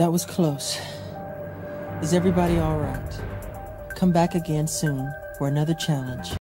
That was close. Is everybody alright? Come back again soon for another challenge.